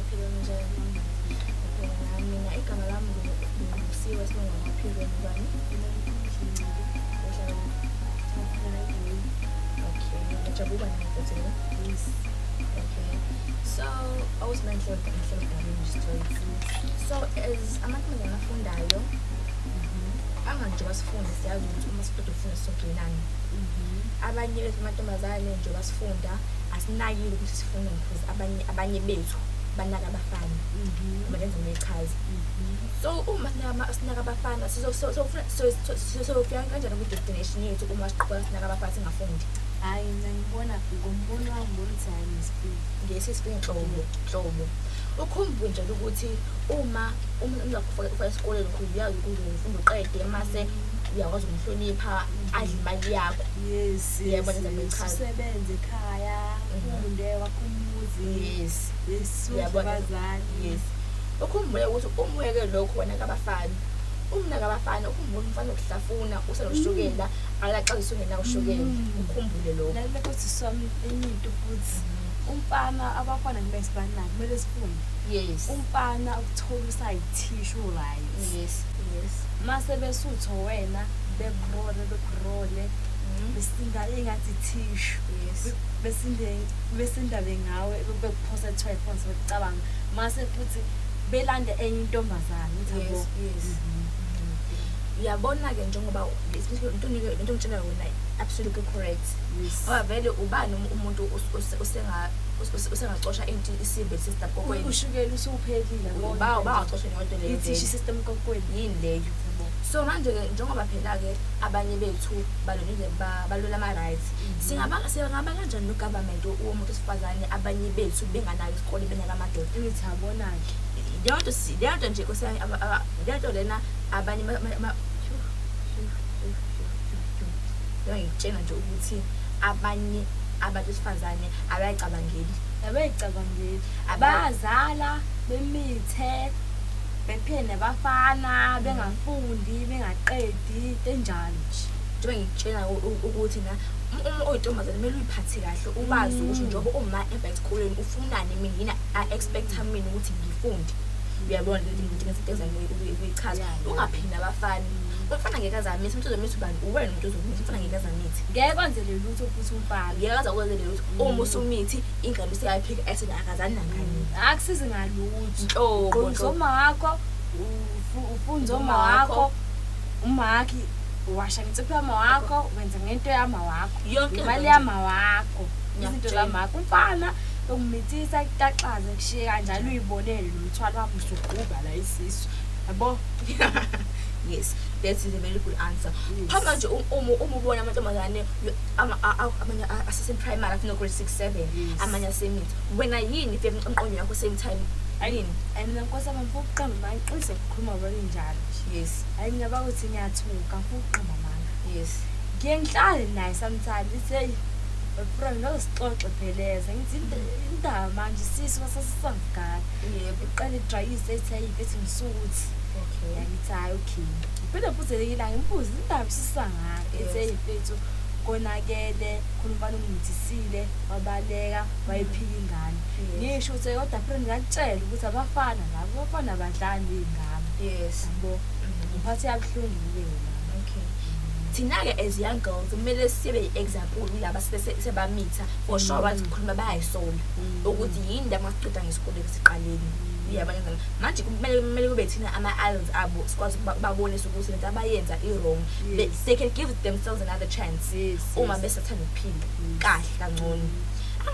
ngiyaphila kanjani Phela mina igama lami ngusiwe sibonga maphilo ngubani okay ngijabula ngifuthile okay so awusimanhlelo ngihlelo ngabini straight so as amantombazane afundayo anganjengoba sifunde siyazi ukuthi uma siqeda ukufunda sizogcinani abanye bethu amantombazane njengoba sifunda asinakile ukuthi sifunda because abanye abanye bethu banaka abafana abenza mechaza so uma sinaka sinaka abafana sizofika kanjani kwi-destination yethu uma siqhubeka sinaka abafana singafundi hayi mina ngibona ngombono wami ngibona ukuthi hayi ngisipili ngesisibe nhlobo nhlobo ukhumbule nje ukuthi uma umuntu uzakufaka esikoleni ukuze uyazi ukuthi ufunda uqede mase uyakwazi ukumhlonipha adle imali yakho yes. Yebo, ngenza mechaza. usebenze ekhaya Mhm. ufunde wakho umuzi yes yes Uyabona? abazali yes. Ukhumbule ukuthi umweke lokho wena kabafana umnaka abafana ukhumbule umfana ukuhlafuna usenoshukela akaqalisa ungenawo ushukela Mm. ukhumbule lokho lalela ukuthi some enye into futhi. Umfana abafana kumele sibanaki kumele sifunde. Yes. Umfana ukuthola usayithishu right yes yes. Mase besutho wena bekurole bekurole Mhm. besinga engathi thishu yes. Besinde besindabe ngawe bekuphosa ethiwa iphonse bekucabanga mase futhi belande enye intombazane uthabo? Yes, yes. Uyabona-ke njengoba into enike- into ngitshela yona absolutely correct. Ngoba vele ubani um- umuntu us- us- usenga- us- us- usengacosha into isimbe system kokweni ushukela usuphelile bangacosha yonke leyo ithishi vele. system kokweni yini leyo so manje-ke njengoba phela-ke abanye bethu balolile ba- balwela ama-rights singaba singaba kanjani no-government womuntu wesifazane abanye bethu benganaki isikole benaka amadoda imithi abona-ke. Leyo nto si- leyo nto nje Nkosi yami, aba- aba- leyo nto lena abanye ma- ma- ma- leyo ngikutshela nje ukuthi abanye abantu besifazane abayicabangeli. Abeyicabangeli Aba- bayazala bemithe bephile nabafana bengafundi bengaqedi enjalo nje. Njengoba ngikutshela u- u- ukuthi na um- uma uyintombazane kumele uyiphathe kahle ubazi ukuthi njengoba uma emva esikoleni ufunani mina yini a-expecta mina ukuthi ngifunde. Uyabona lezi nto ukuyichaza Yeah, yeah. ungaphili nabafana. Umfana ngeke azamithi umuntu uzomithi ubani uwena umuntu uzomithi umfana ngeke azamithi ngeke kwenzele lutho futhi umfana ngeke aza kwenzele ukuthi uma usumithi ingane useyaphika esena akazani nangani akusizi ngalutho nhlobo qonisa uma wakho ufu- ufunze uma wakho umakhi washa ngitsipho yama wakho wenza ngento yama wakho Yonke imali into yama wakho izinto Ngiyakutshela. zamakho umfana ukumithisa kutaxaza kushiye kanjalo uyibonele nomthwalo wami usuguba la isisu. Yabo? yes that is a very good answer. Yes. phambi nje um- uma uma ubona amantombazane amanye aseseprimary afuna grade six seven. Amanye asemithi wena yini ifike emqondweni yakho same time? Yini? and mina nkosi yami mfuna ukuqamba manje. Ngiqinise ukukhuluma vele njalo yes. Hayi ngiyaba ukuthi ngiyathuka mfuna ukuqamba manga yes. Ngiye ngihlale naye sometimes ithi friend ngazixoxe pheleza ngithi "Into- indaba manje sisu sasisangigada yebo. Iqale idrayise ethi ayike ethi ngisukuthi okay. Yangithi hayi okay. Phinde futhi leyo ilanga imbuzi indaba sisangaka mfethu konakele khona umfana ungithisile wabaleka wayephika ingane. Yes. ngisho ukuthi kodwa friend ngakutshela ukuthi abafana labo abafana abadlali iy'ngane. Yes. Yabo ngiphathe yabuhlungu-ke yona okay. Thina-ke as young girls kumele sibe i-example yilaba sebe- sebamitha for sure Mm. bazikhuluma bayayisola Mm. ukuthi yini la masiqeda ngesikoleni siqaleni uyabona ngani manje kumele kumele kube thina ama-idols abo sikwazi ukuba- ukubabonisa ukuthi lento abayenza i-wrong They- Yes. they can give themselves another chance Yes, uma yes. besathanda ukuphila Yes. kahle kangcono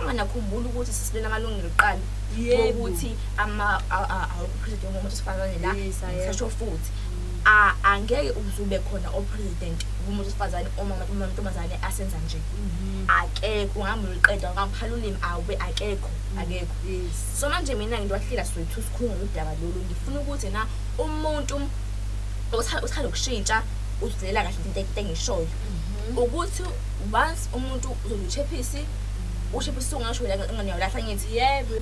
anganakhumbula ukuthi sisilela amalungelo kuqala Yebo. wokuthi ama-president womuntu wesifazane la Yes, I am. ngisasho futhi a- angeke uzube khona o-president womuntu wesifazane uma uma amantombazane asenza nje Mhm. akekho ungahamba uliqeda ungangiphala ulimi awe akekho akekho Yes. so manje mina ngiwahlela swethu sikhuluma ngudaba lolu ngifuna ukuthi na umuntu otha- othanda ukushintsha uzilela kahle into into engishoyo Mhm. ukuthi once umuntu uzoyichephisi uchephisi ungasho la engane yawulahla ngithi Yebo.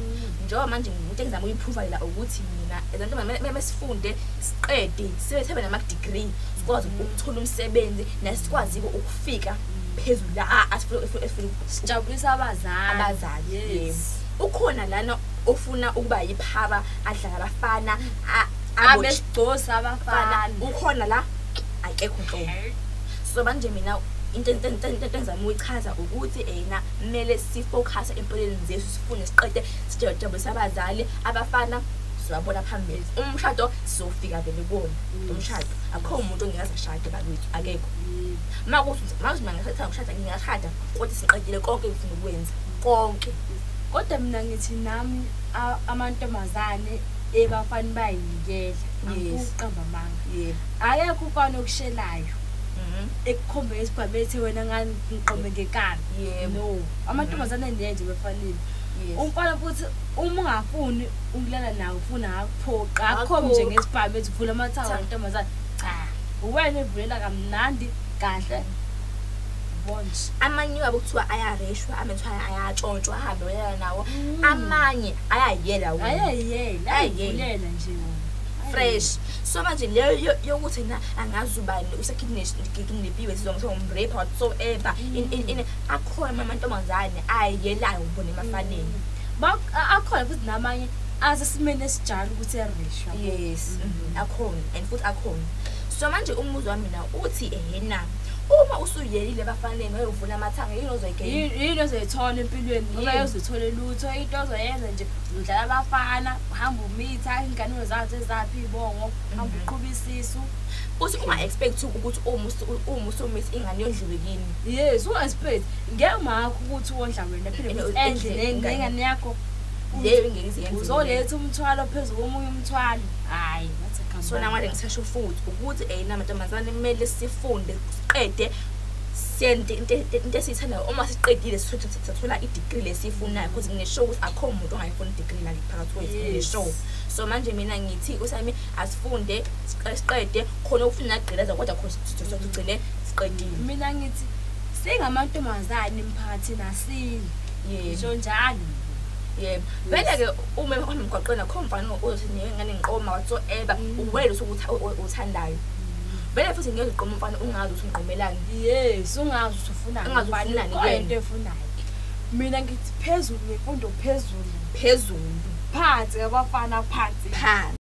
njengoba manje into engizama ukuyiphuva la ukuthi mina ezanto meme sifunde siqede sibe sibe nama-degree sikwazi ukuthola umsebenzi nasikwazi-ke ukufika phezulu la asifuna Sijabulisa abazali. abazali Yes. ukhona lana ofuna ukuba yiphara adlala abafana a- abo- abesigcosi abafana ukhona la akekho nhlobo so manje mina into into- into- into engizama ukuyichaza ukuthi ena kumele sifocus empilweni zethu sifunde siqede sijabulise abazali abafana siwabona phambili umshado sizofika vele kuwona Yes. umshado akho umuntu ongekaze ashade bakwethu akekho makuthi manje mina ngisathanda ukushada ngingashada kodwa siqedile konke ngifuna ukwenza konke kodwa mina ngithi nami a- amantombazane ebafani bayinikela Yes. akuqamba amanga yebo akekho ufana okushelayo Mhm. ekukhombela isibhamu ethi wena ngani? Ngiqomekekani yebo no. Amantombazane nenje befanele yes. Umfana futhi uma ungafuni ukulala nawe ufuna akuphoqa akho Akuphoqa. nje ngesibhamu ethi vula amathawa Cha. wentombazane cha. Uwena evulela kamnandi kahle. Bonje. Amanye wabo kuthiwa ayareshwa amanye kuthiwa ayatshontshwa ahambe welala nawo. Mm. amanye ayayela wona. ayeyela Ayayela. ayivulela nje wona fresh. So manje leyo yo- yokuthi na angazi ubani usekidnepiwe sizomrape whatsoever in- in- in- akhona amantombazane ayelayo ubona emafaneni. Ba- a- akhona futhi namanye asesimeni esijalo ukuthi erishwa yes. Mhm. mhm, akhona and futhi akhona. So manje umbuzo wami na uthi ehena uma usuyelile bafanele wayovula amathanga yini ozoyigena? Yi- yini ozoyithola empilweni ngoba Yini? yozithole lutho into ozoyenza nje udlala abafana uhamba umitha iy'nganelo zathu ezaphi iy'bongo hamba Mhm. uqhuba isisu futhi unga-expect ukuthi uma usu- uma usumisa ingane yondliwe kini? Yes unga-expect ngeke makho ukuthi wondla wena phinde And futhi u- endle endle ne- ingane. nengane yakho. Leyo ingeke iziyenze uzoletha umthwalo phezu komunye umthwalo. Hhayi so namanje ngisasho futhi ukuthi ena mantombazane kumele sifunde siqede sente into esiyithandayo. Uma siqedile sithola i-degree lesiyifunayo because ngineshow ukuthi akho muntu ongayifuna i-degree la phakathi kwethu ngineshow so manje mina ngithi usami asifunde siqe- siqede khona ukufuna agqilaza kodwa khona sigcine siqedile. Mina ngithi singamantombazane emphakathini asini. Yebo ngisho njalo. Yebo. Yes. vele-ke uma ehamba emgwaqweni akho mfana ozothi nengane ngiqoma whatsoever Mm. uwele usuke utha- u- u- uthandayo. Vele futhi ngeke uqoma umfana ungazi ukuthi ungiqomelani yes ungazi ukuthi ufunani Ungazi ubani, ufunani khona kuyena. into efunayo. Mina ngithi phezulu ngemfundo phezulu. Phezulu. Phansi abafana phansi. Phansi.